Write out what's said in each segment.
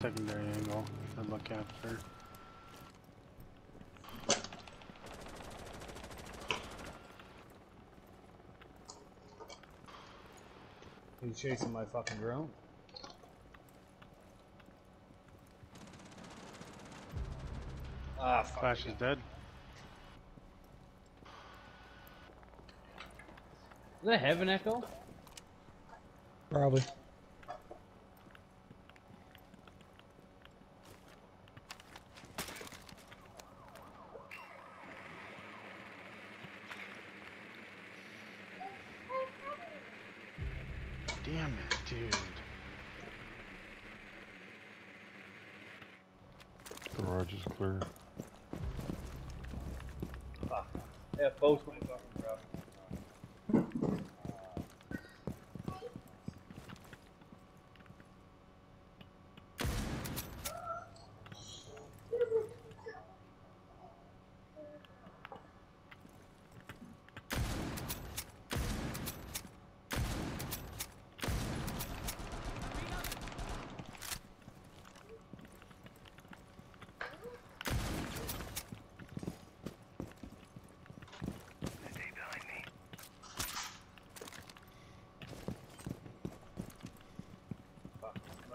secondary angle to look after. He's chasing my fucking drone. Ah, fuck. Flash is dead. Does that have an echo? Probably. Damn it, dude. Garage is clear. Fuck. Yeah, both my fucking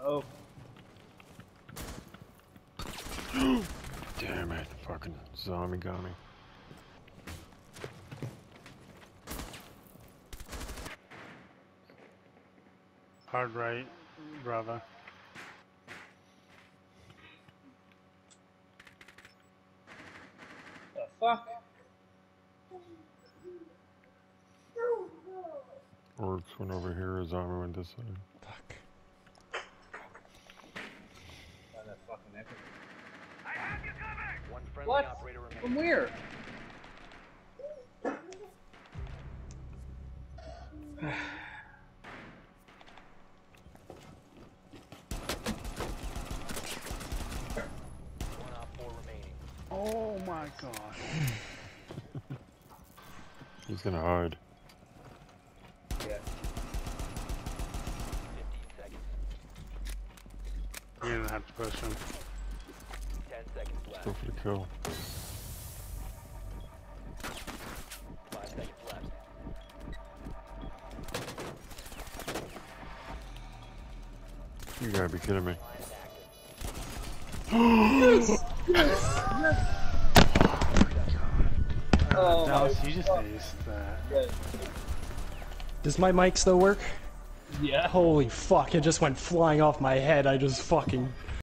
Fuck. No. Damn it, fucking zombie got me. Hard right, brother. The fuck? Orcs went over here, a zombie went this side. Fuck. Oh, What? From where? Oh my god. He's gonna hide. Yeah. 15 seconds. You didn't have to push him. 10 seconds left. Go for the kill. Five seconds left. You gotta be kidding me. Line active. Oh, that my was, you just aced that. Does my mic still work? Yeah. Holy fuck, it just went flying off my head. I just fucking